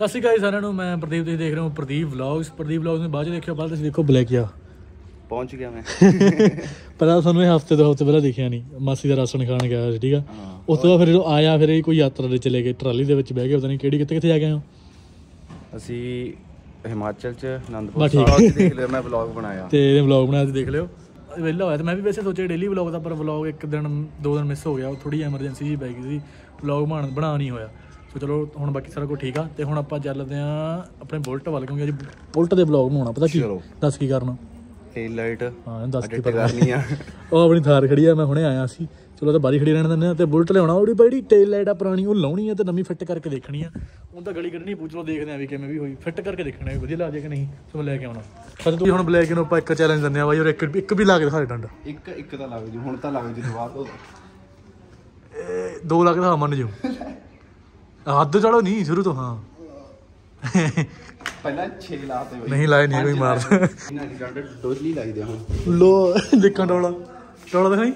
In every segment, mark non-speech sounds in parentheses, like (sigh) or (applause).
ਸਤਿ ਸ਼੍ਰੀ ਅਕਾਲ ਜੀ ਸਾਰਿਆਂ ਨੂੰ ਮੈਂ ਪ੍ਰਦੀਪ ਤੁਸੀਂ ਦੇਖ ਰਹੇ ਹੋ ਪ੍ਰਦੀਪ ਵਲੌਗਸ ਪ੍ਰਦੀਪ ਵਲੌਗਸ ਨੂੰ ਬਾਅਦ ਚ ਦੇਖਿਓ ਬਾਅਦ ਤੁਸੀਂ ਦੇਖੋ ਬਲੈਕ ਆ ਪਹੁੰਚ ਗਿਆ ਮੈਂ। (laughs) ਪਹਿਲਾਂ ਤੁਹਾਨੂੰ ਇਹ ਹਫ਼ਤੇ ਤੋਂ ਹਫ਼ਤੇ ਪਹਿਲਾਂ ਦੇਖਿਆ ਨਹੀਂ। ਮਾਸੀ ਦਾ ਰਾਸ਼ਨ ਖਾਣ ਗਿਆ ਸੀ ਠੀਕ ਆ? ਉਸ ਤੋਂ ਬਾਅਦ ਫਿਰ ਜਦੋਂ ਆਇਆ ਫਿਰ ਇਹ ਕੋਈ ਯਾਤਰਾ ਦੇ ਚਲੇ ਗਏ ਟਰਾਲੀ ਦੇ ਵਿੱਚ ਬਹਿ ਗਏ ਪਤਾ ਨਹੀਂ ਕਿਹੜੀ ਕਿੱਥੇ ਕਿੱਥੇ ਜਾ ਗਏ ਹੋ। ਅਸੀਂ ਹਿਮਾਚਲ ਚ ਆਨੰਦਪੁਰ। ਸਾਹਿਬ ਚ ਦੇਖ ਲਿਆ ਮੈਂ ਵਲੌਗ ਬਣਾਇਆ। ਤੇ ਇਹਦੇ ਵਲੌਗ ਬਣਾਇਆ ਤੇ ਦੇਖ ਲਿਓ। ਵਿਹਲਾ ਹੋਇਆ ਤੇ ਮੈਂ ਵੀ ਵੈਸੇ ਸੋਚਿਆ ਡੇਲੀ ਵਲੌਗ ਦਾ ਪਰ ਵਲੌਗ ਇੱਕ ਦਿਨ ਦੋ ਦਿਨ ਮਿਸ ਹੋ ਗਿਆ ਥੋੜੀ ਐਮਰਜੈਂਸੀ ਜੀ ਪੈ ਗਈ ਸੀ। ਵਲੌਗ ਬਣਾ ਬਣਾ ਨਹੀਂ ਹੋਇਆ। ਸੋ ਚਲੋ ਹੁਣ ਬਾਕੀ ਸਾਰਾ ਕੁਝ ਠੀਕ ਆ ਤੇ ਹੁਣ ਆਪਾਂ ਚੱਲਦੇ ਆਂ ਆਪਣੇ ਬੁਲਟ ਵੱਲ ਕਿਉਂਕਿ ਅੱਜ ਬੁਲਟ ਦੇ ਵਲੌਗ ਬਣਾਉਣਾ ਪਤਾ ਕੀ? ਚਲੋ। ਦੱਸ ਕੀ ਕਰਨਾ? ਟੇਲ ਲਾਈਟ ਹਾਂ ਦੱਸ ਕੀ ਪਤਾ। ਕਰਨੀ ਆ। (laughs) ਉਹ ਆਪਣੀ ਥਾਰ ਖੜੀ ਆ ਮੈਂ ਹੁਣੇ ਆਇਆ ਸੀ। ਚਲੋ ਤਾਂ ਬਾਰੀ ਖੜੀ ਰਹਿਣ ਦਿੰਦੇ ਆ ਤੇ ਬੁਲਟ ਲਿਆਉਣਾ ਉਹਦੀ ਬੜੀ ਟੇਲ ਲਾਈਟ ਆ ਪੁਰਾਣੀ ਉਹ ਲਾਉਣੀ ਆ ਤੇ ਨਵੀਂ ਫਿੱਟ ਕਰਕੇ ਦੇਖਣੀ ਆ। ਹੁਣ ਤਾਂ ਗਲੀ ਕੱਢਣੀ ਪੁੱਛ ਲੋ ਦੇਖਦੇ ਆ ਵੀ ਕਿਵੇਂ ਵੀ ਹੋਈ। ਫਿੱਟ ਕਰਕੇ ਦੇਖਣਾ ਵੀ ਵਧੀਆ ਲੱਗ ਜਾਏ ਕਿ ਨਹੀਂ ਸੋ ਮੈਂ ਲੈ ਕੇ ਆਉਣਾ। ਪਰ ਤੂੰ ਹੁਣ ਬਲੈਕ ਨੂੰ ਆਪਾਂ ਇੱਕ ਚੈਲੰਜ ਦਿੰਦੇ ਆ ਬਾਈ ਔਰ ਇੱਕ ਇੱਕ ਵੀ ਲਾ ਕੇ ਦਿਖਾ ਦੇ ਡੰਡਾ। ਇੱਕ ਇੱਕ ਤਾਂ ਲੱਗ ਜੂ ਹੁਣ ਤਾਂ ਲੱਗ ਜੂ ਦੁਬਾਰਾ ਤੋਂ ਇਹ ਦੋ ਲੱਖ ਦਾ ਮੰਨ ਜੂ। (laughs) ਹੱਦ ਚੜੋ ਨਹੀਂ ਸ਼ੁਰੂ ਤੋਂ ਹਾਂ। ਪਹਿਲਾਂ 6 ਲਾਤੇ ਬਈ ਨਹੀਂ ਲਾਏ ਨਹੀਂ ਕੋਈ ਮਾਰ। ਇਹਨਾਂ ਦੀ ਡੰਡ ਡੋਲੀ ਲਾਈਦੇ ਹੁਣ। ਲੋ ਦੇਖਾਂ ਡੋਲਾ। ਡੋਲਾ ਦਿਖਾਈ?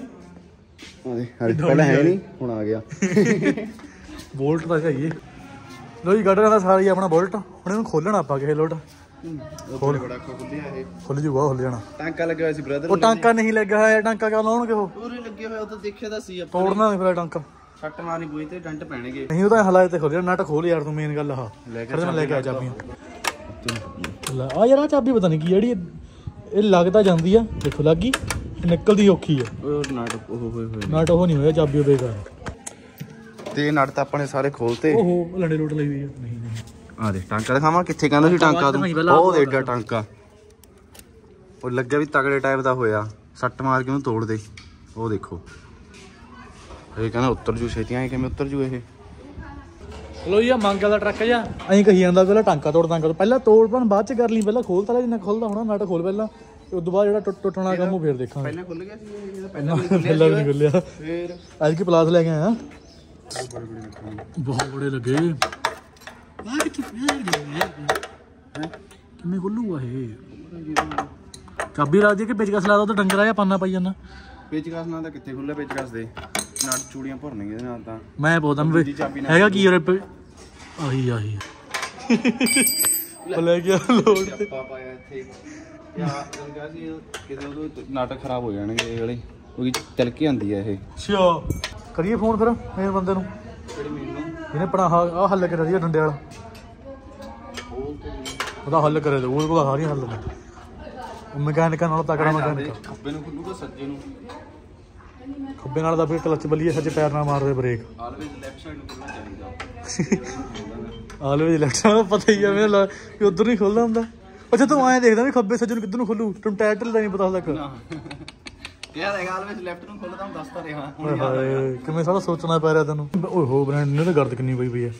ਆਦੇ ਪਹਿਲਾਂ ਹੈ ਨਹੀਂ ਹੁਣ ਆ ਗਿਆ। ਬੋਲਟ ਦਾ ਚਾਹੀਏ ਲੋ ਜੀ ਗੱਡਰਾਂ ਦਾ ਸਾਰਾ ਹੀ ਆਪਣਾ ਬੋਲਟ। ਹੁਣ ਇਹਨੂੰ ਖੋਲਣਾ ਆਪਾਂ ਕਿਸੇ ਲੋਟ। ਖੋਲ। ਬੜਾ ਖੁੱਲਿਆ ਇਹ। ਖੁੱਲ ਜੂਗਾ ਖੁੱਲ ਜਾਣਾ। ਟਾਂਕਾ ਲੱਗਿਆ ਹੋਇਆ ਸੀ ਬ੍ਰਦਰ ਉਹ ਟਾਂਕਾ ਨਹੀਂ ਲੱਗਾ ਹੋਇਆ ਟਾਂਕਾ ਕਿਉਂ ਲਾਉਣਗੇ ਉਹ? ਪੂਰੇ ਲੱਗੇ ਹੋਏ ਉਹ ਤਾਂ ਦੇਖਿਆ ਤਾਂ ਸੀ ਆਪਾਂ ਤੋੜਨਾ ਨਹੀਂ ਫਿਰ ਟਾਂਕਾ। ਛੱਟ ਮਾਰਨੀ ਪੂਈ ਤੇ ਡੰਟ ਪੈਣਗੇ। ਨਹੀਂ ਉਹ ਤਾਂ ਹਲਾਏ ਤੇ ਖੋਲ ਜਾ ਨਟ ਖੋਲ ਯਾਰ ਤੂੰ ਮੇਨ ਗੱਲ ਆ। ਲੈ ਕੇ ਲੈ ਕੇ ਆ ਚਾਬੀਆਂ ਆ ਯਾਰ ਆ ਚਾਬੀ ਪਤਾ ਨਹੀਂ ਕੀ ਜਿਹੜੀ ਇਹ- ਲੱਗਦਾ ਜਾਂਦੀ ਆ। ਦੇਖੋ ਲੱਗੀ। ਨਿਕਲਦੀ ਔਖੀ ਆ। ਉਹ ਨਾਟ ਉਹ ਹੋਏ ਹੋਏ ਨਟ ਉਹ ਨਹੀਂ ਹੋਇਆ ਚਾਬੀ ਉਹ ਬੇਕਾਰ ਤੇ ਨਟ ਤਾਂ ਆਪਣੇ ਸਾਰੇ ਖੋਲਤੇ। ਓਹੋ ਲੰਡੇ ਲੋਟ ਲਈ ਵੀ ਆ। ਨਹੀਂ ਨਹੀਂ। ਆ ਦੇ ਟਾਂਕਾ ਦਿਖਾਵਾਂ ਕਿੱਥੇ ਕਹਿੰਦਾ ਸੀ ਟਾਂਕਾ ਪਹਿਲਾਂ ਉਹ ਦੇ ਏਡਾ ਟਾਂਕਾ। ਉਹ ਲੱਗਿਆ ਵੀ ਤਗੜੇ ਟਾਈਪ ਦਾ ਹੋਇਆ। ਸੱਟ ਮਾਰ ਕੇ ਉਹਨੂੰ ਤੋੜ ਦੇ। ਉਹ ਦੇਖੋ। ਇਹ ਕਹਿੰਦਾ ਉੱਤਰ ਜੂ ਛੇਤੀਆਂ ਇਹ ਕਿਵੇਂ ਉੱਤਰ ਜੂ ਇਹ? ਲੋ ਜੀ ਆ ਮੰਗ ਵਾਲਾ ਟਰੱਕ ਜਾ। ਐਂ ਕਹੀ ਜਾਂਦਾ ਪਹਿਲਾਂ ਟਾਂਕਾ ਤੋੜ ਟਾਂਕਾ ਤੋੜ ਪਹਿਲਾਂ ਤੋੜ ਭਾਂ ਬਾਅਦ ਚ ਕਰ ਲਈ। ਪਹਿਲਾਂ ਖੋਲ ਤਾ ਜਿੰਨਾ ਖੋਲਦਾ ਹੋਣਾ ਨਟ ਖੋਲ ਪਹਿਲਾਂ। ਤੇ ਉਦੋਂ ਬਾਅਦ ਜਿਹੜਾ ਟੁੱਟ ਟੁੱਟਣਾ ਕੰਮ ਉਹ ਫੇਰ ਦੇਖਾਂਗੇ। ਪਹਿਲਾਂ ਖੁੱਲ ਗਿਆ ਸੀ ਇਹਦਾ ਪਹਿਲਾਂ ਪਹਿਲਾਂ ਵੀ ਨਹੀਂ ਖੁੱਲਿਆ ਫੇਰ? ਅੱਜ ਕੀ ਪਲਾਸ ਲੈ ਕੇ ਆਇਆ ਬਹੁਤ ਬੜੇ ਲੱਗੇ। ਆ ਕਿੱਥੇ ਪਿਆ ਕਿਵੇਂ ਖੁੱਲੂਗਾ ਇਹ? ਚਾਬੀ ਲਾ ਦੀ ਕਿ ਪੇਚਕਸ ਲਾ ਦੋ ਤਾਂ ਡੰਗਰਾ ਜਾਂ ਪਾਨਾ ਪਾਈ ਜਾਂਦਾ। ਪੇਚਕਸ ਨਾਲ ਤਾਂ ਕਿੱਥੇ ਖੁੱਲਿਆ ਪੇਚਕਸ ਦੇ? ਨਟ ਚੂੜੀਆਂ ਭਰਨਗੇ ਇਹਦੇ ਨਾਲ ਤਾਂ। ਮੈਂ ਪੁੱਛਦਾ ਮੈਂ ਹੈਗਾ ਕੀ ਪੇ? ਆਹੀ ਆਹੀ। ਲੈ ਗਿਆ ਲੋਡ ਤੇ। ਚੱਪਾ ਪਾਇਆ ਇੱਥੇ ਯਾ ਲੱਗਾ ਸੀ ਕਿਤੇ ਉਹ ਨਾਟਕ ਖਰਾਬ ਹੋ ਜਾਣਗੇ ਇਹ ਵਾਲੇ ਕਿਉਂਕਿ ਤਿਲਕੀ ਆਂਦੀ ਆ ਇਹ। ਅੱਛਾ। ਕਰੀਏ ਫੋਨ ਫਿਰ ਮੇਰੇ ਬੰਦੇ ਨੂੰ? ਕਿਹੜੀ ਮੈਨੂੰ ਇਹਨੇ ਪਣਾ ਆ ਹੱਲ ਕਰਿਆ ਜੀ ਡੰਡੇ ਵਾਲਾ। ਉਹਦਾ ਹੱਲ ਕਰੇ ਤੇ ਉਹਦੇ ਕੋਲ ਸਾਰੀਆਂ ਹੱਲ ਨੇ। ਉਹ ਮਕੈਨਿਕਾਂ ਨਾਲ ਤਕੜਾ ਮਕੈਨਿਕ ਖੱਬੇ ਨੂੰ ਖੁੱਲੂਗਾ ਸੱਜੇ ਨੂੰ? ਖੱਬੇ ਨਾਲ ਦਾ ਫਿਰ ਕਲਚ ਬੱਲੀਏ ਸੱਜੇ ਪੈਰ ਨਾਲ ਮਾਰਦੇ ਬ੍ਰੇਕ ਆਲਵੇਜ਼ ਲੈਫਟ ਸਾਈਡ ਨੂੰ ਖੁੱਲਣਾ ਚਾਹੀਦਾ। ਆਲਵੇ ਲੈਫਟ ਨਾਲ ਪਤਾ ਹੀ ਆ ਮੈਨੂੰ ਕਿ ਉਧਰ ਨਹੀਂ ਖੁੱਲਦਾ ਹੁੰਦਾ। ਅੱਛਾ ਤੂੰ ਐਂ ਦੇਖਦਾ ਵੀ ਖੱਬੇ ਸੱਜੇ ਨੂੰ ਕਿੱਧਰ ਨੂੰ ਖੁੱਲੂ? ਤੈਨੂੰ ਟਾਈਟਲ ਦਾ ਨਹੀਂ ਪਤਾ ਹੁੰਦਾ ਯਾਰ ਇਹ ਆਲਵੇਜ਼ ਲੈਫਟ ਨੂੰ ਖੁੱਲਦਾ ਹੁਣ ਦੱਸਦਾ ਰਿਹਾ। ਕਿਵੇਂ ਸਾਰਾ ਸੋਚਣਾ ਪੈ ਰਿਹਾ ਤੈਨੂੰ। ਓਏ ਹੋ ਬ੍ਰਾਂਡ ਨੇ ਤਾਂ ਗਰਦ ਕਿੰਨੀ ਪਈ ਪਈ ਹੈ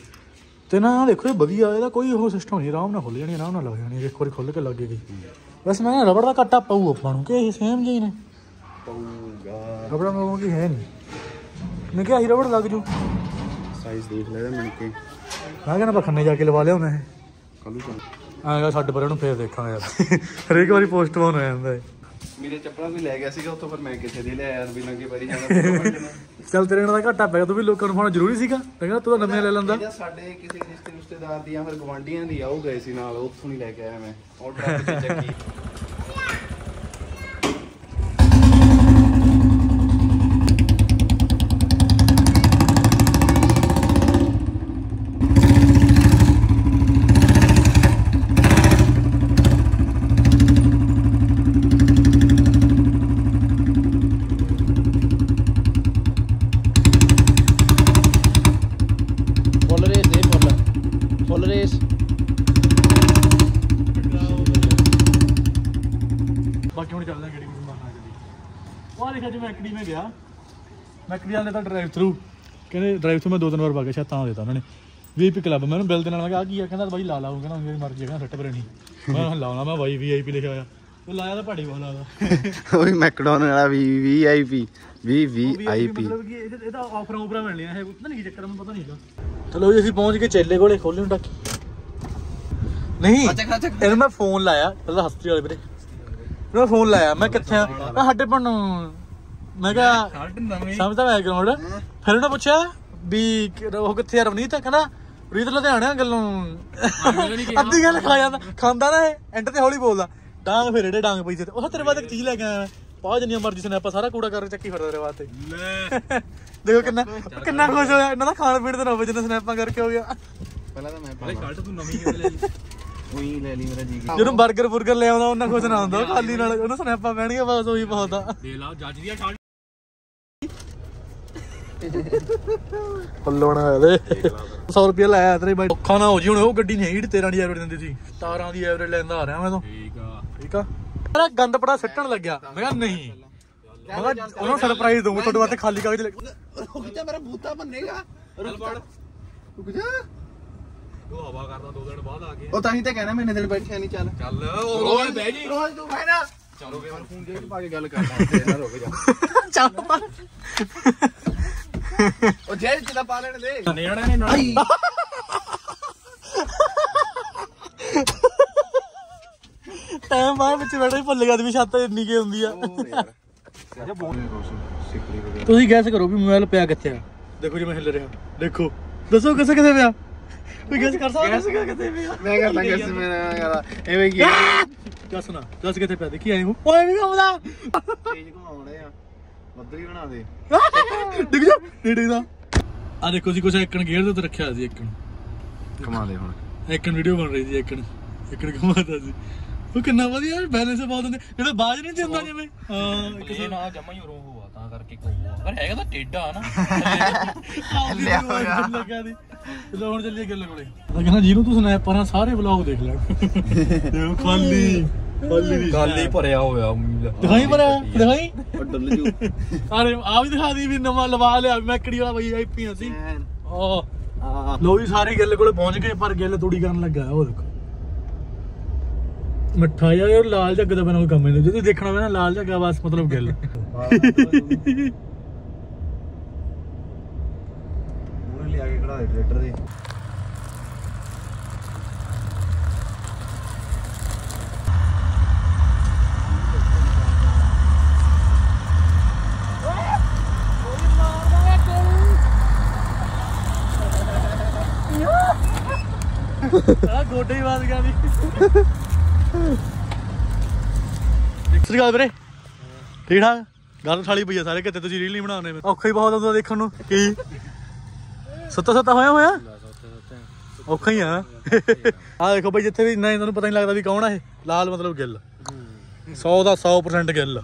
ਤੇ ਨਾ ਦੇਖੋ ਇਹ ਵਧੀਆ ਇਹਦਾ ਕੋਈ ਉਹ ਸਿਸਟਮ ਨਹੀਂ ਆਰਾਮ ਨਾਲ ਖੁੱਲ ਜਾਣੀ ਆਰਾਮ ਨਾਲ ਲੱਗ ਜਾਣੀ ਇੱਕ ਵਾਰੀ ਖੁੱਲ ਕੇ ਲੱਗ ਗਈ। ਬਸ ਮੈਂ ਰਬੜ ਦਾ ਕੱਟਾ ਪਾਉ ਆਪਾਂ ਨੂੰ ਕਿ ਇਹ ਸੇਮ ਜਿਹੀ ਨੇ? ਪਊਗਾ ਰਬੜ ਨੂੰ ਕੀ ਹੈ ਨਹੀਂ? ਮੈਂ ਕਿਹਾ ਹੀ ਰਬੜ ਲੱਗ ਜੂ। ਸਾਈਜ਼ ਦੇਖ ਲੈ ਇਹਦਾ ਮਿਲ ਕੇ ਮੈਂ ਕਹਿੰਦਾ ਬਖੰਨੇ ਜਾ ਕੇ ਲਵਾ ਲਿਆ ਉਹਨੇ। ਕੱਲੂ ਚੱਲ। ਆਏਗਾ ਛੱਡ ਪਰੇ ਨੂੰ ਫੇਰ ਦੇਖਾਂਗੇ ਯਾਰ। ਹਰੇਕ ਵਾਰੀ ਪੋਸਟਪੋਨ ਹੋ ਜਾਂਦਾ ਹੈ ਮੇਰੇ ਚੱਪਲਾਂ ਵੀ ਲੈ ਗਿਆ ਸੀਗਾ ਉੱਥੋਂ ਪਰ ਮੈਂ ਕਿੱਥੇ ਦੇ ਲਿਆ ਯਾਰ ਵੀ ਨੰਗੇ ਪੈਰੀ ਜਾਣਾ। ਚੱਲ ਤੇਰੇ ਨਾਲ ਘਾਟਾ ਪੈ ਗਿਆ ਤੂੰ ਵੀ ਲੋਕਾਂ ਨੂੰ ਫੋਨ ਜ਼ਰੂਰੀ ਸੀਗਾ। ਕਹਿੰਦਾ ਤੂੰ ਤਾਂ ਨਵੇਂ ਲੈ ਲੈਂਦਾ। ਸਾਡੇ ਕਿਸੇ ਰਿਸ਼ਤੇ ਰਿਸ਼ਤੇਦਾਰ ਦੀ ਜਾਂ ਫਿਰ ਗਵਾਂਢੀਆਂ ਦੀ ਆ ਉਹ ਗਏ ਸੀ ਨਾਲ ਉੱਥੋਂ ਨਹੀਂ ਲੈ ਕੇ ਆਇਆ ਮੈਂ। ਉਹ ਟਰੱਕ ਤੇ ਚੱਕੀ ਫੁੱਲ ਰੇਸ ਦੇ ਫੁੱਲ ਫੁੱਲ ਰੇਸ ਬਾਕੀ ਹੁਣ ਚੱਲਦਾ ਗੱਡੀ ਨੂੰ ਮਾਰਨਾ ਗੱਡੀ ਜਿਵੇਂ ਐਕਡੀ ਮੈਂ ਗਿਆ? ਮੈਕਡੀ ਵਾਲੇ ਦਾ ਡਰਾਈਵ ਥਰੂ ਕਹਿੰਦੇ ਡਰਾਈਵ ਥਰੂ ਮੈਂ ਦੋ ਤਿੰਨ ਵਾਰ ਵਗ ਸ਼ਾਇਦ ਤਾਂ ਦੇਤਾ ਉਹਨਾਂ ਨੇ। ਵੀਆਈਪੀ ਕਲੱਬ ਮੈਂ ਉਹਨੂੰ ਬਿੱਲ ਦੇ ਨਾਲ ਮੈਂ ਕਿਹਾ ਆ ਕੀ ਆ? ਕਹਿੰਦਾ ਬਾਈ ਲਾ ਲਾਉਂ ਕਹਿੰਦਾ ਮੇਰੀ ਮਰਜ਼ੀ ਹੈ ਕਹਿੰਦਾ ਸੱਟ ਪਰੇ ਨਹੀਂ ਮੈਂ ਲਾਉਣਾ ਮੈਂ ਬਾਈ ਵੀਆਈਪੀ ਲਿਖਿਆ ਹੋਇਆ। ਉਹ ਲਾਇਆ ਤਾਂ ਪਹਾੜੀ (laughs) ਵਾਲਾ ਦਾ ਉਹ ਵੀ ਮੈਕਡੋਨਲਡ ਵਾਲਾ ਵੀ ਵੀਆਈਪੀ ਵੀ ਵੀਆਈਪੀ ਮਤਲਬ ਕਿ ਇਹਦੇ- ਆਫਰਾਂ ਉਪਰਾਂ ਮਿਲਣੀਆਂ ਇਹ ਪਤਾ ਨਹੀਂ ਕੀ ਚੱਕਰ ਮੈਨੂੰ ਪਤਾ ਨਹੀਂ ਹੈਗਾ। ਚਲੋ ਜੀ ਅਸੀਂ ਪਹੁੰਚ ਗਏ ਚੇਲੇ ਕੋਲੇ ਖੋਲ੍ਹਣ ਨੂੰ ਟੱਕੀ। ਨਹੀਂ ਇਹਨੂੰ ਮੈਂ ਫੋਨ ਲਾਇਆ ਪਹਿਲਾਂ ਹਸਤੀ ਵਾਲੇ ਵੀਰੇ। ਮੈਂ ਫੋਨ ਲਾਇਆ ਮੈਂ ਕਿੱਥੇ ਆ? ਸਾਡੇ ਪਿੰਡ ਨੂੰ। ਮੈਂ ਕਿਹਾ ਸਮਝਦਾ ਮੈਂ ਗਰਾਊਂਡ ਫਿਰ ਉਹਨੇ ਪੁੱਛਿਆ ਵੀ ਕਿ- ਉਹ ਕਿੱਥੇ ਆ ਰਵਨੀਤ? ਕਹਿੰਦਾ ਰੀਤ ਲੁਧਿਆਣਾ ਗੱਲੋਂ ਅੱਧੀ ਗੱਲ ਖਾ ਜਾਂਦਾ ਖਾਂਦਾ ਨਾ ਇਹ ਐਂਡ ਤੇ ਹੌਲੀ ਬੋਲਦਾ। ਡਾਂਗ ਫੇਰ ਏਡੇ ਡਾਂਗ ਪਈ ਤੇ ਉਹ ਤੇਰੇ ਬਾਅਦ ਇੱਕ ਚੀਜ਼ ਲੈ ਕੇ ਆਇਆ। ਮੈਂ ਪਾ ਜਿੰਨੀ ਮਰਜ਼ੀ ਸਨੈਪਾ ਸਾਰਾ ਕੂੜਾ ਕਰ ਚੱਕੀ ਫਿਰਦਾ ਤੇਰੇ ਵਾਸਤੇ ਲੈ। ਦੇਖੋ ਕਿੰਨਾ ਕਿੰਨਾ ਖੁਸ਼ ਹੋਇਆ। ਇਹਨਾਂ ਦਾ ਖਾਣ ਪੀਣ ਤੇ ਨਾ ਹੋਵੇ ਜਿੰਨਾ ਸਨੈਪਾਂ ਕਰਕੇ ਹੋ ਗਿਆ। ਪਹਿਲਾਂ ਤਾਂ ਮੈਂ ਹਲੇ ਸ਼ਰਟ ਤੂੰ ਨਵੀਂ ਕਿਉਂ ਲੈ ਲਈ? ਉਹੀ ਲੈ ਲਈ ਮੇਰਾ ਜੀ। ਜਦੋਂ 버ਗਰ ਬੁਰਗਰ ਲੈ ਆਉਂਦਾ ਉਹਨਾਂ ਖੁਸ਼ ਨਾ ਹੁੰਦਾ। ਖਾਲੀ ਨਾਲ ਉਹਨੂੰ ਸਨੈਪਾਂ ਪੈਣਗੀਆਂ ਬਸ ਉਹੀ ਬਹੁਤ ਆ। ਦੇ ਲਾ ਜੱਜ ਦੀ ਸ਼ਰਟ ਪੱਲੋਣਾ ਇਹਦੇ 100 ਰੁਪਏ ਲਾਇਆ ਤੇਰੇ ਬਾਈ। ਔਖਾ ਨਾ ਹੋ ਜੀ ਹੁਣ ਉਹ ਗੱਡੀ ਨਹੀਂ ਹੈਗੀ ਜਿਹੜੀ 13 ਦੀ ਐਵਰੇਜ ਦਿੰਦੀ ਸੀ। 17 ਦੀ ਐਵਰੇਜ ਲੈਂਦਾ ਆ ਰਿਹਾ ਮੈਂ ਤਾਂ। ਠੀਕ ਆ। ਠੀਕ ਆ? ਮੇਰਾ ਗੰਦ ਪੜਾ ਸਿੱਟਣ ਲੱਗਿਆ। ਮੈਂ ਕਿਹਾ ਨਹੀਂ। ਮੈਂ ਉਹਨੂੰ ਸਰਪ੍ਰਾਈਜ਼ ਦਊਂਗਾ ਤੁਹਾਡੇ ਵਾਸਤੇ ਖਾਲੀ ਕਾਗਜ਼ ਲੈ ਕੇ ਰੁਕ ਜਾ ਮੇਰਾ ਬੂਤਾ ਬੰਨੇਗਾ। ਰੁਕ ਜਾ। ਤੂੰ ਹਵਾ ਕਰਦਾ ਦੋ ਦਿਨ ਬਾਅਦ ਆ ਕੇ। ਉਹ ਤਾਂ ਹੀ ਤਾਂ ਕਹਿਣਾ ਮੈਨੇ ਦਿਨ ਬੈਠਿਆ ਨਹੀਂ ਚੱਲ। ਚੱਲ ਉਹ ਰੋਜ਼ ਬਹਿ ਜੀ। ਰੋਜ਼ ਤੂੰ ਬਹਿ ਨਾ ਚਲੋ ਮੈਂ ਫੋਨ 'ਚ ਪਾ ਕੇ ਗੱਲ ਕਰਦਾ ਨਾਲ ਰੁਕ ਜਾ। ਚੱਲ ਉਹ ਜੇਬ 'ਚ ਤਾਂ ਪਾ ਲੈਣ ਦੇ। ਨਿਆਣਾ ਨੇ ਨਾਲ। ਟਾਈਮ ਬਾਅਦ ਵਿੱਚ ਬੈਠਾ ਹੀ ਭੁੱਲ ਗਿਆ ਵੀ ਛੱਤ ਇੰਨੀ ਕੀ ਹੁੰਦੀ ਆ। ਤੁਸੀਂ ਗੈਸ ਕਰੋ ਵੀ ਮੋਬਾਈਲ ਪਿਆ ਕਿੱਥੇ ਆ। ਦੇਖੋ ਜਿਵੇਂ ਹਿੱਲ ਰਿਹਾ। ਦੇਖੋ। ਦੱਸੋ ਕਿਸੇ ਕਿੱਥੇ ਪਿਆ। ਕੋਈ ਗੈਸ ਕਰ ਸਕਦਾ ਕਿਸੇ ਕਿੱਥੇ ਪਿਆ? ਮੈਂ ਕਰਦਾ ਕਿਸ ਮੇਰਾ ਯਾਰ। ਐਵੇਂ ਕੀ ਦੱਸ ਨਾ ਦੱਸ ਕਿੱਥੇ ਪਿਆ? ਦੇਖੀ ਆਈ ਹੂੰ। ਓਏ ਵੀ ਘੁੰਮਦਾ ਤੇਜ ਘੁਮਾਉਣੇ ਆ। ਬੱਦਰੀ ਬਣਾ ਦੇ। ਡਿੱਗ ਜਾ ਨਹੀਂ ਡਿੱਗਦਾ ਆ ਦੇਖੋ ਜੀ ਕੁਛ ਇੱਕਣ ਗੇਅਰ ਦੇ ਉੱਤੇ ਰੱਖਿਆ ਸੀ ਇੱਕਣ। ਕਮਾ ਦੇ ਹੁਣ। ਇੱਕਣ ਵੀਡੀਓ ਬਣ ਰਹੀ ਸੀ ਇੱਕਣ। ਇੱਕਣ ਘੁਮਾਦਾ ਸੀ। ਉਹ ਕਿੰਨਾ ਵਧੀਆ ਬੈਲੈਂਸ ਬਹੁਤ ਹੁੰਦੇ ਜਿਹੜਾ ਬਾਜ ਨਹੀਂ ਦਿੰਦਾ ਜਿਵੇਂ। ਹਾਂ ਇੱਕ ਇਹ ਨਾ ਜਮਾ ਹੀ ਰੋ ਹੋਆ ਤਾਂ ਕਰਕੇ ਕੋਆ ਪਰ ਹੈਗਾ ਤਾਂ ਟੇਡਾ ਨਾ ਲਿਆ ਲੱਗਾ ਦੀ ਚਲੋ ਹੁਣ ਚੱਲੀਏ ਗੱਲ ਕੋਲੇ। ਮੈਂ ਕਹਿੰਦਾ ਜਿਹਨੂੰ ਤੂੰ ਸਨੈਪਰ ਆ ਸਾਰੇ ਵਲੌਗ ਦੇਖ ਲੈ। (laughs) ਖਾਲੀ। ਖਾਲੀ ਖਾਲੀ ਭਰਿਆ ਹੋਇਆ ਦਿਖਾਈ ਮਰਾ ਦਿਖਾਈ ਉਹ ਡੁੱਲ ਜੂ ਅਰੇ ਆ ਵੀ ਦਿਖਾ ਦੀ ਵੀ ਨਵਾਂ ਲਵਾ ਲਿਆ ਮੈਕੜੀ ਵਾਲਾ ਬਈ ਆਈਪੀ ਸੀ ਓ ਆ ਲੋ ਜੀ ਸਾਰੇ ਗਿੱਲ ਕੋਲੇ ਪਹੁੰਚ ਗਏ ਪਰ ਗਿੱਲ ਤੂੜੀ ਕਰਨ ਲੱਗਾ ਉਹ ਦੇਖੋ ਮਿੱਠਾ ਯਾਰ ਇਹ ਲਾਲ ਜੱਗ ਦਾ ਬਣਾ ਕੋਈ ਕੰਮ ਨਹੀਂ ਜੇ ਦੇਖਣਾ ਹੋਵੇ ਨਾ ਲਾਲ ਜੱਗਾ ਬਸ ਮਤਲਬ ਗਿੱਲ ਮੂਰੇ ਲਿਆ ਕੇ ਖੜਾ ਦੇ ਟਰੈਕਟਰ ਦੇ ਆ ਗੋਡੇ ਹੀ ਵਾਦ ਗਿਆ ਵੀ ਸ੍ਰੀ ਅਕਾਲ ਵੀਰੇ। ਠੀਕ ਠਾਕ? ਗੱਲ ਥਾਲੀ ਪਈ ਆ ਸਾਰੇ ਕਿਤੇ, ਤੁਸੀਂ ਰੀਲ ਨਹੀਂ ਬਣਾਉਣੇ ਔਖਾ ਹੀ ਬਹੁਤ ਆਉਂਦਾ ਦੇਖਣ ਨੂੰ, ਕੀ? ਸੱਤਾ ਸੱਤਾ ਹੋਇਆ ਹੋਇਆ? ਔਖਾ ਹੀ ਆ। ਆ ਦੇਖੋ ਬਈ, ਜਿੱਥੇ ਵੀ ਇੰਨਾ ਇਹਨਾਂ ਨੂੰ ਪਤਾ ਨਹੀਂ ਲੱਗਦਾ ਵੀ ਕੌਣ ਆ ਇਹ। ਲਾਲ ਮਤਲਬ ਗਿੱਲ। 100 ਦਾ 100% ਗਿੱਲ।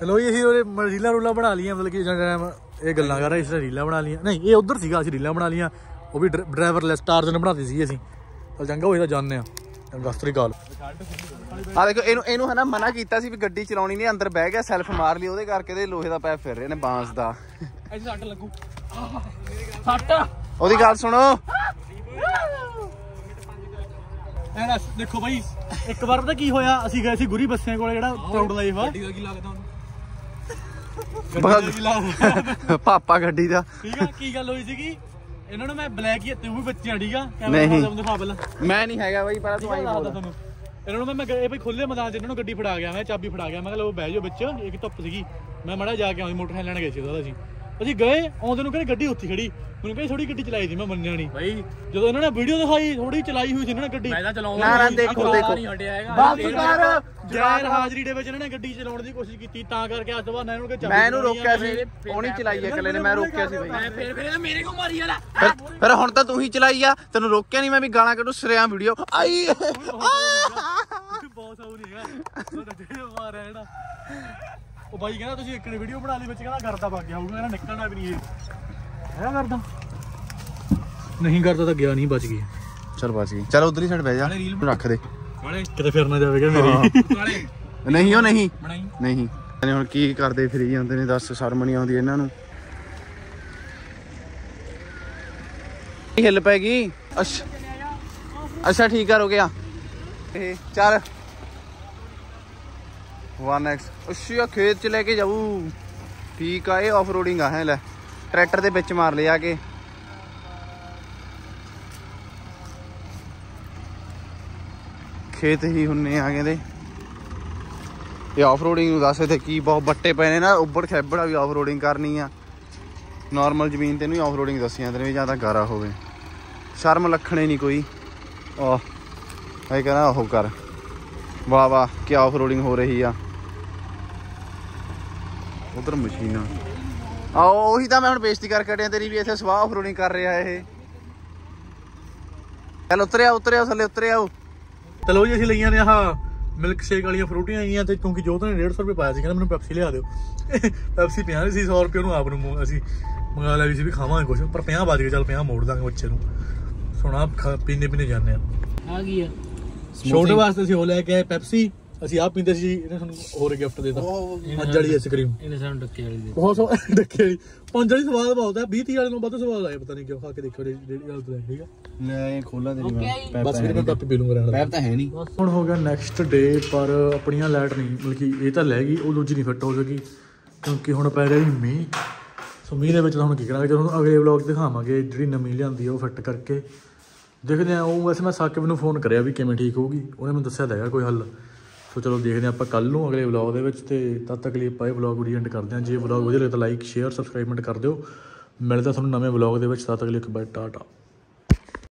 ਚਲੋ ਜੀ, ਅਸੀਂ ਉਹਦੇ ਰੀਲਾਂ ਰੂਲਾਂ ਬਣਾ ਲਈਆਂ, ਮਤਲਬ ਕਿ ਜਿਹੜਾ ਇਹ ਗੱਲਾਂ ਕਰ ਰਹੇ ਇਸ ਰੀਲਾਂ ਬਣਾ ਲਈਆਂ। ਨਹੀਂ, ਇਹ ਉਧਰ ਸੀਗਾ, ਅਸੀਂ ਰੀਲਾਂ ਬਣਾ ਲਈਆਂ। ਉਹ ਵੀ ਡਰਾਈਵਰਲੈਸ ਟਾਰਜ਼ਨ ਬਣਾਤੀ ਸੀ ਅਸੀਂ। ਚਲ ਚੰਗਾ ਹੋਏ ਤਾਂ ਜਾਣਦੇ ਆ ਸਤਿ ਸ੍ਰੀ ਅਕਾਲ ਆ ਦੇਖੋ ਇਹਨੂੰ ਇਹਨੂੰ ਹਨਾ ਮਨਾ ਕੀਤਾ ਸੀ ਵੀ ਗੱਡੀ ਚਲਾਉਣੀ ਨਹੀਂ ਅੰਦਰ ਬਹਿ ਗਿਆ ਸੈਲਫ ਮਾਰ ਲਈ ਉਹਦੇ ਕਰਕੇ ਤੇ ਲੋਹੇ ਦਾ ਪੈਪ ਫਿਰ ਰਹੇ ਨੇ ਬਾਂਸ ਦਾ। ਐਸੇ ਸੱਟ ਲੱਗੂ। ਸੱਟ। ਉਹਦੀ ਗੱਲ ਸੁਣੋ। ਐ ਨਾ ਦੇਖੋ ਬਾਈ ਇੱਕ ਵਾਰ ਪਤਾ ਕੀ ਹੋਇਆ? ਅਸੀਂ ਗਏ ਸੀ ਗੁਰੀ ਬੱਸਿਆਂ ਕੋਲ ਜਿਹੜਾ ਕਰਾਊਡ ਲਾਈਫ ਆ। ਗੱਡੀ ਦਾ ਕੀ ਲੱਗਦਾ ਉਹਨੂੰ? ਪਾਪਾ ਗੱਡੀ ਦਾ। ਠੀਕ ਆ ਕੀ ਗੱਲ ਹੋਈ ਸੀਗੀ? ਇਹਨਾਂ ਨੂੰ ਮੈਂ ਬਲੈਕ ਹੀ ਤੂੰ ਵੀ ਨਹੀਂ। ਦਿਖਾ ਪਹਿਲਾਂ ਮੈਂ ਨਹੀਂ ਹੈਗਾ ਬਾਈ ਤੂੰ ਆਈ ਬੋਲ। ਇਹਨਾਂ ਨੂੰ ਮੈਂ ਇਹ ਬਈ ਖੁੱਲੇ ਮੈਦਾਨ 'ਚ ਇਹਨਾਂ ਨੂੰ ਗੱਡੀ ਫੜਾ ਗਿਆ ਮੈਂ ਚਾਬੀ ਫੜਾ ਗਿਆ ਮੈਂ ਕਿਹਾ ਬਹਿ ਜਾਓ ਵਿੱਚ ਇੱਕ ਧੁੱਪ ਸੀਗੀ। ਮੈਂ ਮੜਾ ਜਾ ਕੇ ਆਉਂਦੀ ਮੋਟਰਸਾਈਕਲ ਲੈਣ ਗਏ ਸੀ ਉਹਦਾ ਅਸੀਂ। ਅਸੀਂ ਗਏ ਆਉਂਦੇ ਨੂੰ ਕਹਿੰਦੇ ਗੱਡੀ ਉੱਥੇ ਖੜੀ। ਮੈਨੂੰ ਕਹਿੰਦੇ ਥੋੜੀ ਗੱਡੀ ਚਲਾਈ ਸੀ ਮੈਂ ਮੰਨਿਆ ਨਹੀਂ। ਬਈ। ਜਦੋਂ ਇਹਨਾਂ ਨੇ ਵੀਡੀਓ ਦਿਖਾਈ ਥੋੜੀ ਚਲਾਈ ਹੋਈ ਸੀ ਇਹਨਾਂ ਨੇ ਗੱਡੀ। ਮੈਂ ਤਾਂ ਚਲਾਉਂਦਾ ਨਾ, ਦੇਖੋ, ਦੇਖੋ। ਨਹੀਂ ਹਟਿਆ ਹੈਗਾ। ਬਸ ਕਰ। ਗੈਰ ਹਾਜ਼ਰੀ ਦੇ ਵਿੱਚ ਇਹਨਾਂ ਨੇ ਗੱਡੀ ਚਲਾਉਣ ਦੀ ਕੋਸ਼ਿਸ਼ ਕੀਤੀ ਤਾਂ ਕਰਕੇ ਅੱਜ ਤੋਂ ਬਾਅਦ ਇਹਨਾਂ ਨੂੰ ਕਿ ਮੈਂ ਇਹਨੂੰ ਰੋਕਿਆ ਸੀ ਉਹਨੇ ਚਲਾਈ ਆ ਇਕੱਲੇ ਨੇ ਮੈਂ ਰੋਕਿਆ ਸੀ ਬਾਈ। ਮੈਂ ਫੇਰ ਫੇਰ ਇਹਨੇ ਮੇਰੇ ਕੋ ਮਾਰੀ ਵਾਲਾ। ਫਿਰ ਹੁਣ ਤਾਂ ਤੂੰ ਹੀ ਚਲਾਈ ਆ ਤੈਨੂੰ ਰੋਕਿਆ ਨਹੀਂ ਮੈਂ ਵੀ ਗਾਲਾਂ ਕੱਢੂ ਸਰਿਆਂ ਵੀਡੀਓ। ਆਈ। ਬਹੁਤ ਸੌ ਨਹੀਂ ਹੈਗਾ। ਉਹ ਤਾਂ ਜਿਹੜੇ ਮਾਰ ਰਿਹਾ ਜਿਹੜਾ ਉਹ ਬਾਈ ਕਹਿੰਦਾ ਤੁਸੀਂ ਇੱਕ ਨੇ ਵੀਡੀਓ ਬਣਾ ਲਈ ਵਿੱਚ ਕਹਿੰਦਾ ਕਰਦਾ ਪਾ ਗਿਆ ਹੋਊਗਾ ਕਹਿੰਦਾ ਨਿਕਲਣਾ ਵੀ ਨਹੀਂ ਇਹ। ਹੈ ਕਰਦਾ। ਨਹੀਂ ਕਰਦਾ ਤਾਂ ਗਿਆ ਨਹੀਂ ਬਚ ਗਈ। ਚਲ ਬਚ ਗਈ। ਚਲ ਉਧਰ ਹੀ ਸਾਈਡ ਬਹਿ ਜਾ। ਰੱਖ ਦੇ। ਵਾਲੇ ਕਿਤੇ ਫਿਰ ਨਾ ਜਾਵੇਗਾ ਮੇਰੀ? ਵਾਲੇ ਨਹੀਂ ਉਹ ਨਹੀਂ। ਨਹੀਂ। ਇਹਨੇ ਹੁਣ ਕੀ ਕਰਦੇ ਫਿਰੀ ਜਾਂਦੇ ਨੇ ਦੱਸ ਸ਼ਰਮ ਨਹੀਂ ਆਉਂਦੀ ਇਹਨਾਂ ਨੂੰ। ਹਿੱਲ ਪੈ ਗਈ। ਅੱਛਾ। ਅੱਛਾ ਠੀਕ ਆ ਰੁਕ ਗਿਆ। ਇਹ ਚੱਲ। 1x ਅੱਛਾ ਖੇਤ ਚ ਲੈ ਕੇ ਜਾਊ ਠੀਕ ਆ ਇਹ ਆਫ ਰੋਡਿੰਗ ਆ ਹੈ ਲੈ ਟਰੈਕਟਰ ਦੇ ਵਿੱਚ ਮਾਰ ਲਿਆ ਕੇ ਖੇਤ ਹੀ ਹੁੰਨੇ ਆ ਕਹਿੰਦੇ ਇਹ ਆਫ ਰੋਡਿੰਗ ਨੂੰ ਦੱਸ ਇੱਥੇ ਕੀ ਬਹੁਤ ਬੱਟੇ ਪਏ ਨੇ ਨਾ ਉੱਬੜ ਖੈਬੜਾ ਵੀ ਆਫ ਰੋਡਿੰਗ ਕਰਨੀ ਆ ਨਾਰਮਲ ਜ਼ਮੀਨ ਤੇ ਨੂੰ ਆਫ ਰੋਡਿੰਗ ਦੱਸੀ ਜਾਂਦੇ ਨੇ ਵੀ ਜਾਂ ਤਾਂ ਗਾਰਾ ਹੋਵੇ ਸ਼ਰਮ ਲੱਖਣੇ ਨਹੀਂ ਕੋਈ ਆਹ ਇਹ ਕਹਿੰਦਾ ਉਹ ਕਰ ਵਾਹ ਵਾਹ ਕੀ ਆਫ ਰੋਡਿੰਗ ਹੋ ਰਹੀ ਆ ਉਧਰ ਮਸ਼ੀਨਾਂ। ਆ ਉਹੀ ਤਾਂ ਮੈਂ ਹੁਣ ਬੇਇੱਜ਼ਤੀ ਕਰਕੇ ਹਟਿਆ ਤੇਰੀ ਵੀ ਇੱਥੇ ਸਵਾਹ ਰੋਡਿੰਗ ਕਰ ਰਿਹਾ ਇਹ। ਚੱਲ ਉਤਰਿਆ ਉਤਰਿਆ ਥੱਲੇ ਉਤਰਿਆ ਉਹ। ਚਲੋ ਜੀ ਅਸੀਂ ਲਈਆਂ ਨੇ ਆਹ ਮਿਲਕ ਸ਼ੇਕ ਵਾਲੀਆਂ ਫਰੂਟੀਆਂ ਆਈਆਂ ਤੇ ਕਿਉਂਕਿ ਜੋਤ ਨੇ 150 ਰੁਪਏ ਪਾਇਆ ਸੀ ਕਹਿੰਦਾ ਮੈਨੂੰ ਪੈਪਸੀ ਲਿਆ ਦਿਓ। ਪੈਪਸੀ 50 ਸੀ 100 ਰੁਪਏ ਨੂੰ ਆਪ ਨੂੰ ਅਸੀਂ ਮੰਗਾ ਲਿਆ ਵੀ ਸੀ ਵੀ ਖਾਵਾਂਗੇ ਕੁਝ ਪਰ 50 ਵੱਜ ਗਏ ਚੱਲ 50 ਮੋੜ ਦਾਂਗੇ ਬੱਚੇ ਨੂੰ। ਸੋਣਾ ਪੀਨੇ ਪੀਨੇ ਜਾਂਦੇ ਆ। ਆ ਗਈ ਆ। ਛੋਟੇ ਵਾਸਤੇ ਅਸੀਂ ਉਹ ਲੈ ਕੇ ਆਏ ਪੈਪਸੀ ਅਸੀਂ ਆਪ ਪੀਂਦੇ ਸੀ ਇਹਨੇ ਸਾਨੂੰ ਹੋਰ ਗਿਫਟ ਦੇਤਾ। ਪੰਜ ਵਾਲੀ ਆਈਸਕ੍ਰੀਮ ਇਹਨੇ ਸਾਨੂੰ ਡੱਕੇ ਵਾਲੀ ਦੇ ਬਹੁਤ ਸਵਾਦ (laughs) ਡੱਕੇ ਵਾਲੀ। ਪੰਜ ਵਾਲੀ ਸਵਾਦ ਬਹੁਤ ਹੈ 20 30 ਵਾਲੇ ਨੂੰ ਵੱਧ ਸਵਾਦ ਆਇਆ ਪਤਾ ਨਹੀਂ ਕਿਉਂ ਖਾ ਕੇ ਦੇਖੋ ਜਿਹੜੀ ਗੱਲ ਤੋਂ ਠੀਕ ਆ। ਲੈ ਖੋਲਾ ਤੇਰੀ ਮੈਂ। ਬਸ ਫਿਰ ਮੈਂ ਕੱਪ ਪੀ ਲੂੰਗਾ ਰਹਿਣ ਦਾ। ਪੈਪ ਤਾਂ ਹੈ ਨਹੀਂ। ਹੁਣ ਹੋ ਗਿਆ ਨੈਕਸਟ ਡੇ ਪਰ ਆਪਣੀਆਂ ਲਾਈਟ ਨਹੀਂ ਮਤਲਬ ਕਿ ਇਹ ਤਾਂ ਲੈ ਗਈ ਉਹ ਦੂਜੀ ਨਹੀਂ ਫਿੱਟ ਹੋ ਸਕੀ ਕਿਉਂਕਿ ਹੁਣ ਪੈ ਰਿਹਾ ਮੀਂਹ। ਸੋ ਮੀਂਹ ਦੇ ਵਿੱਚ ਤਾਂ ਹੁਣ ਕੀ ਕਰਾਂਗੇ ਜਦੋਂ ਅਗਲੇ ਵਲੌਗ ਦਿਖਾਵਾਂਗੇ ਜਿਹੜੀ ਨਵੀਂ ਲਿਆਂਦੀ ਆ ਉਹ ਫਿੱਟ ਕਰਕੇ। ਦੇਖਦੇ ਆ ਉਹ ਵੈਸੇ ਮੈਂ ਸਾਕਿਬ ਨੂੰ ਫੋਨ ਕਰਿਆ ਵੀ ਕਿਵੇਂ ਠੀਕ ਹੋਊਗੀ ਉਹਨੇ ਮੈਨੂੰ ਦੱਸਿਆ ਤਾਂ ਹੈਗਾ ਕੋਈ ਹੱਲ। ਸੋ ਚਲੋ ਦੇਖਦੇ ਆ ਆਪਾਂ ਕੱਲ ਨੂੰ ਅਗਲੇ ਵਲੌਗ ਦੇ ਵਿੱਚ ਤੇ ਤਦ ਤੱਕ ਲਈ ਆਪਾਂ ਇਹ ਵਲੌਗ ਰੀਐਂਡ ਕਰਦੇ ਹਾਂ। ਜੇ ਵਲੌਗ ਵਧੀਆ ਲੱਗੇ ਤਾਂ ਲਾਈਕ ਸ਼ੇਅਰ ਸਬਸਕ੍ਰਾਈਬਮੈਂਟ ਕਰ ਦਿਓ। ਮਿਲਦਾ ਤੁਹਾਨੂੰ ਨਵੇਂ ਵਲੌਗ ਦੇ ਵਿੱਚ। ਤਦ ਤੱਕ ਲਈ ਬਾਏ ਟਾਟਾ।